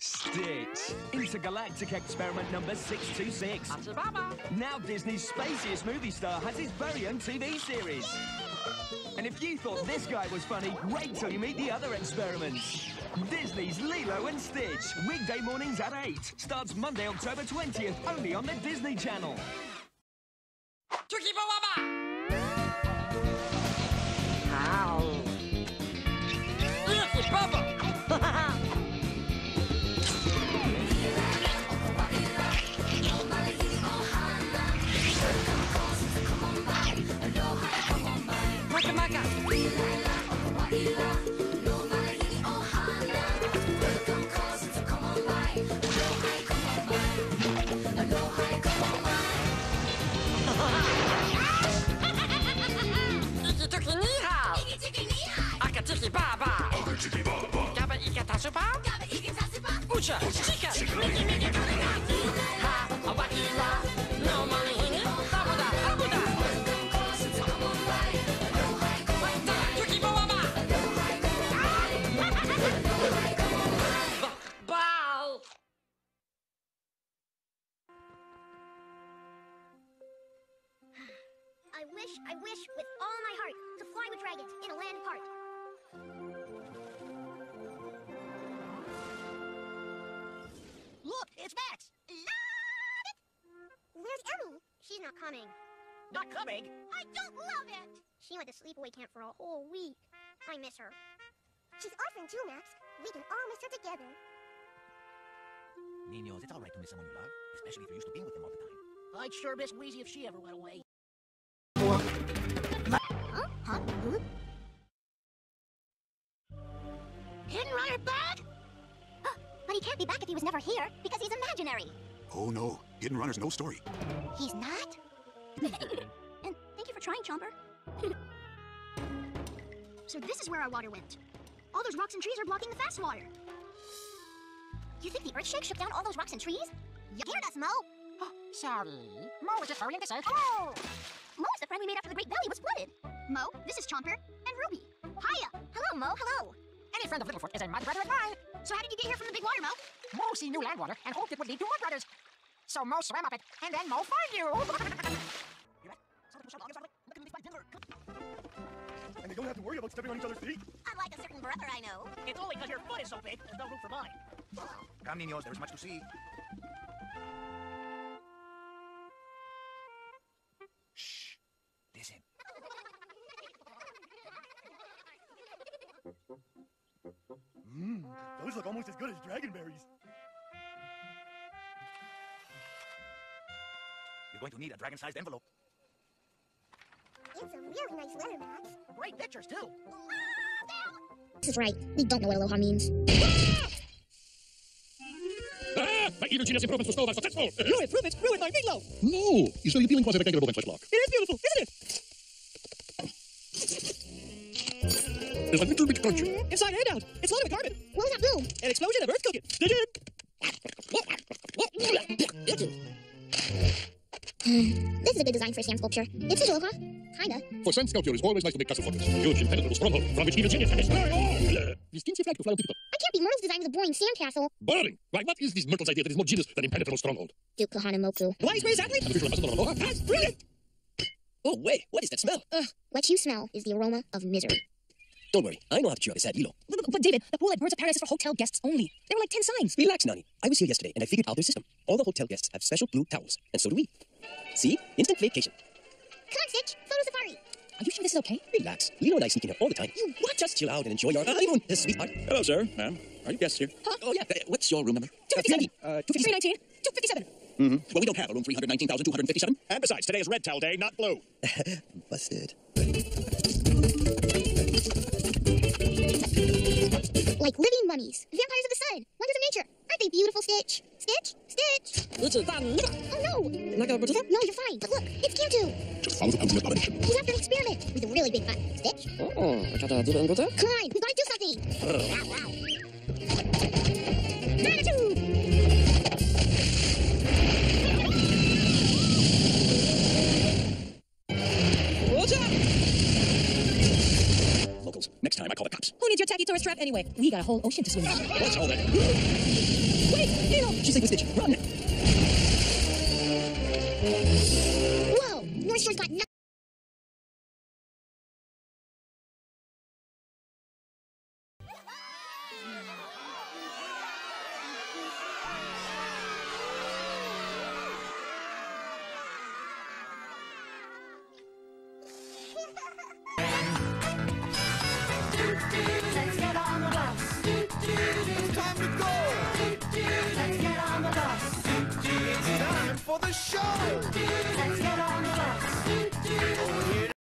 Stitch. Intergalactic experiment number 626. Now Disney's spaciest movie star has his very own TV series. And if you thought this guy was funny, wait till you meet the other experiments. Disney's Lilo and Stitch, weekday mornings at 8. Starts Monday, October 20th, only on the Disney Channel. Navidad. I wish, with all my heart to fly with dragons in a land apart. Look, it's Max. Love it. Where's Emmy? She's not coming. Not coming. I don't love it! She went to sleepaway camp for a whole week. I miss her. She's orphan too, Max. We can all miss her together. Ninos, it's all right to miss someone you love, especially if you're used to being with them all the time. I'd sure miss Wheezie if she ever went away. Huh? Huh? Hidden Runner back? But he can't be back if he was never here, because he's imaginary. Oh no, Hidden Runner's no story. He's not? and thank you for trying, Chomper. so this is where our water went. All those rocks and trees are blocking the fast water. You think the earthshake shook down all those rocks and trees? You scared us, Mo! Sorry. Mo was just hurrying to say Oh! Mo is the friend we made after the Great Valley was flooded. Mo, this is Chomper and Ruby. Hiya! Hello, Mo, hello! Any friend of Littlefoot is a mud brother of mine. So how did you get here from the big water, Mo? Mo seen new land water and hoped it would lead to mud brothers. So Mo swam up it, and then Mo find you. And they don't have to worry about stepping on each other's feet. Unlike a certain brother I know. it's only because your foot is so big, there's no room for mine. Come, Ninos, there's much to see. Mmm, those look almost as good as dragonberries. You're going to need a dragon-sized envelope. It's a really nice letter, Max. Great pictures, too. This is right. We don't know what aloha means. Ah! My evil genius improvements for Snowball successful! Your improvements ruined my meatloaf. no! You show you peeling quasi-rectangular bowline block. It is beautiful, isn't it? It's a little bit crunchy. Inside and out. It's loaded with carbon. What was that boom? An explosion of earth cooking. Did it? This is a good design for a sand sculpture. It's visual, huh? Kinda. For sand sculpture, it's always nice to make castle fortress. Huge, impenetrable stronghold from which evil genius can destroy all! This teensy flag to fly on people. I can't be. Myrtle's design is a boring sandcastle. Boring! Why, what is this Myrtle's idea that is more genius than impenetrable stronghold? Duke Kahanamoku. Wise ways athlete? An official ambassador of Aloha? That's brilliant. Oh, wait, what is that smell? Ugh. What you smell is the aroma of misery. Don't worry, I know how to cheer up a sad Elo. But, but David, the pool at Birds of Paradise is for hotel guests only. There were like 10 signs. Relax, Nani. I was here yesterday and I figured out their system. All the hotel guests have special blue towels, and so do we. See? Instant vacation. Come on, Stitch. Photo safari. Are you sure this is okay? Relax. Lilo and I sneak in here all the time. You what? Just chill out and enjoy your honeymoon, sweetheart. Hello, sir. Ma'am. Are you guests here? Huh? Oh, yeah. uh, What's your room number? 257. Uh, 319. 257. Mm-hmm. Well, we don't have a room 319,257. And besides, today is red towel day, not blue. Busted. Like living mummies. Vampires of the sun. Wonders of nature. Aren't they beautiful, Stitch? Stitch? Stitch? Oh, no. No, you're fine. But look, it's Gantu. Just follow the puzzle abomination. He's after an experiment with a really big butt. Stitch? Oh, I gotta do the Come on, we gotta do something. Wow, wow. Next time I call the cops. Who needs your tacky tourist trap anyway? We got a whole ocean to swim in. What's all that? Wait, Halo! She's safe with Stitch. Run! Whoa! North Shore's got the show.